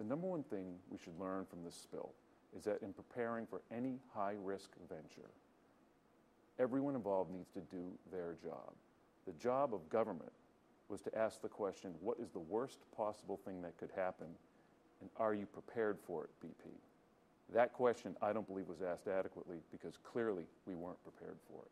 The number one thing we should learn from this spill is that in preparing for any high-risk venture, everyone involved needs to do their job. The job of government was to ask the question, what is the worst possible thing that could happen, and are you prepared for it, BP? That question, I don't believe, was asked adequately because clearly we weren't prepared for it.